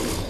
Oh.